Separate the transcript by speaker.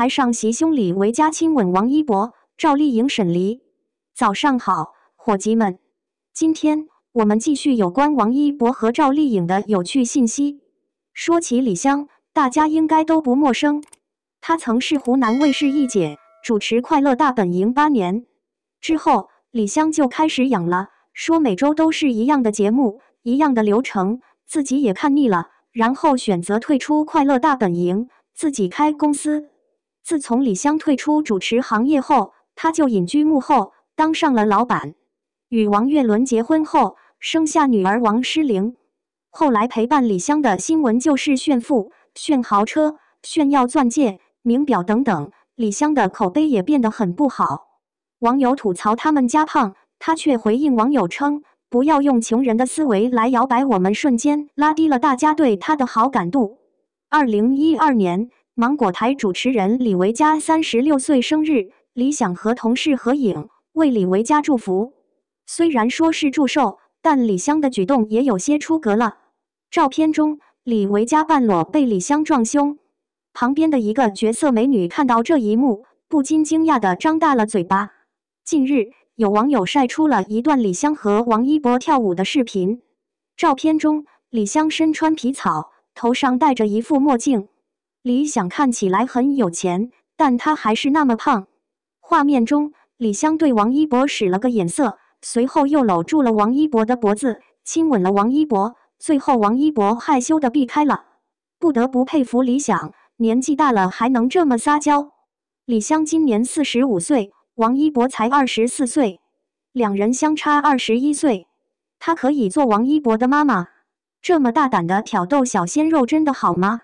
Speaker 1: 台上袭胸李维嘉亲吻王一博，赵丽颖沈黎。早上好，伙计们，今天我们继续有关王一博和赵丽颖的有趣信息。说起李湘，大家应该都不陌生，她曾是湖南卫视一姐，主持《快乐大本营》八年。之后，李湘就开始养了，说每周都是一样的节目，一样的流程，自己也看腻了，然后选择退出《快乐大本营》，自己开公司。自从李湘退出主持行业后，她就隐居幕后，当上了老板。与王岳伦结婚后，生下女儿王诗龄。后来陪伴李湘的新闻就是炫富、炫豪车、炫耀钻戒、名表等等，李湘的口碑也变得很不好。网友吐槽他们家胖，他却回应网友称：“不要用穷人的思维来摇摆我们，瞬间拉低了大家对他的好感度。”二零一二年，芒果台主持人李维嘉三十六岁生日，李想和同事合影为李维嘉祝福。虽然说是祝寿，但李湘的举动也有些出格了。照片中，李维嘉半裸被李湘撞胸，旁边的一个绝色美女看到这一幕，不禁惊讶地张大了嘴巴。近日，有网友晒出了一段李湘和王一博跳舞的视频。照片中，李湘身穿皮草，头上戴着一副墨镜。李想看起来很有钱，但他还是那么胖。画面中，李湘对王一博使了个眼色，随后又搂住了王一博的脖子，亲吻了王一博。最后，王一博害羞的避开了。不得不佩服李想，年纪大了还能这么撒娇。李湘今年四十五岁。王一博才二十四岁，两人相差二十一岁，他可以做王一博的妈妈？这么大胆的挑逗小鲜肉，真的好吗？